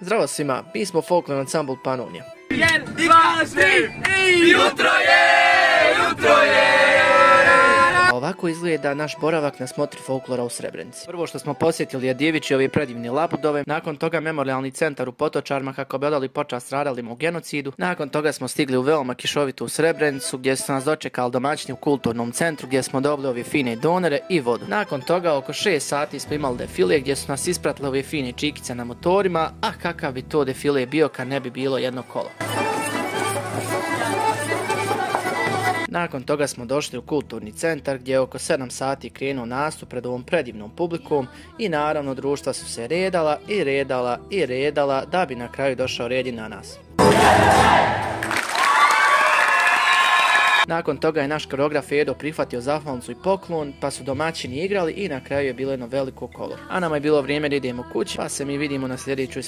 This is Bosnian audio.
Zdravo svima, mi smo folklor Ensemble Panonija. Jedan, dva, tri, i jutro je, kako izgleda naš boravak na smotri folklora u Srebrenici. Prvo što smo posjetili je Djevići ovi predivni labudove, nakon toga memorialni centar u Potočarma kako bi odali počast stradalima u genocidu, nakon toga smo stigli u veoma kišovitu u Srebrenicu gdje su nas dočekali domaćini u kulturnom centru gdje smo dobili ove fine donere i vodu. Nakon toga oko 6 sati smo imali defile gdje su nas ispratili ove fine čikice na motorima, a kakav bi to defile bio kad ne bi bilo jedno kolo. Nakon toga smo došli u kulturni centar gdje je oko 7 sati krenuo nastup pred ovom predivnom publikom i naravno društva su se redala i redala i redala da bi na kraju došao red i na nas. Nakon toga je naš koreograf Edo prihvatio zahvalnicu i poklon, pa su domaćini igrali i na kraju je bilo jedno veliko kolo. A nama je bilo vrijeme da idemo kući, pa se mi vidimo na sljedećoj